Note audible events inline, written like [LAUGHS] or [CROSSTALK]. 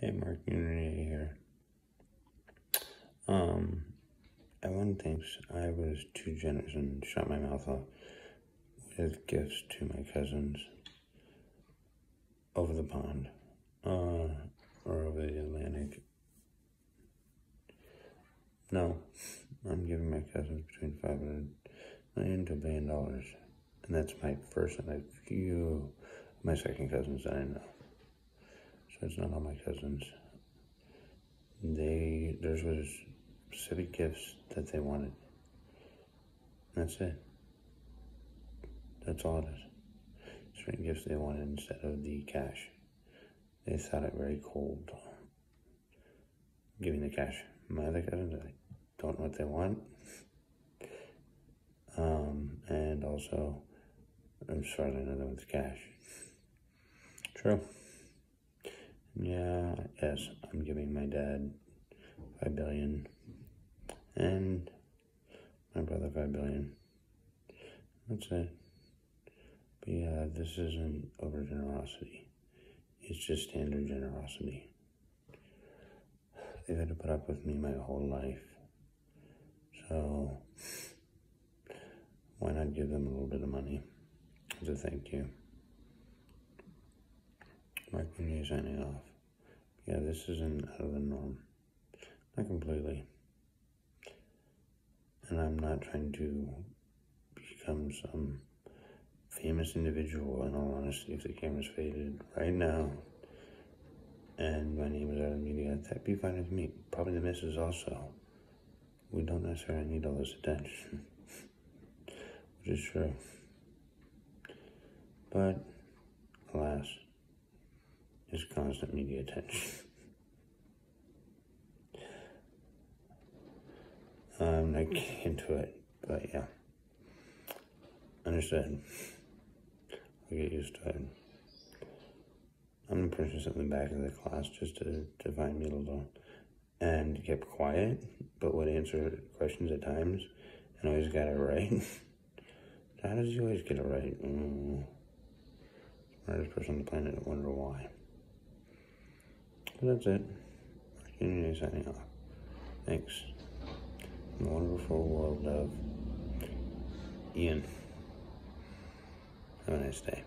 Hey, Marc Regnier here. Um, everyone thinks I was too generous and shut my mouth off with gifts to my cousins over the pond, uh, or over the Atlantic. No, I'm giving my cousins between 500 million to a billion dollars. And that's my first and a few my second cousins that I know. So it's not all my cousins. They theirs was specific gifts that they wanted. That's it. That's all it is. Certain gifts they wanted instead of the cash. They thought it very cold. Giving the cash. My other cousins, I don't know what they want. Um, and also, I'm know them with cash. True. Yeah, yes, I'm giving my dad five billion and my brother five billion. That's it. But yeah, this isn't over generosity. It's just standard generosity. They've had to put up with me my whole life. So why not give them a little bit of money as a thank you? Mooney signing off. Yeah, this isn't out of the norm. Not completely. And I'm not trying to become some famous individual, in all honesty, if the camera's faded right now. And my name is out of the media, that'd be fine with me. Probably the missus also. We don't necessarily need all this attention, [LAUGHS] which is true. But, is constant media attention. I'm not getting into it, but yeah. Understood. I'll get used to it. I'm in the back of the class just to, to find me a little and kept quiet, but would answer questions at times and always got it right. [LAUGHS] How does he always get it right? Mm. Smartest person on the planet, I wonder why. But that's it. Community signing off. Thanks. Wonderful world of Ian. Have a nice day.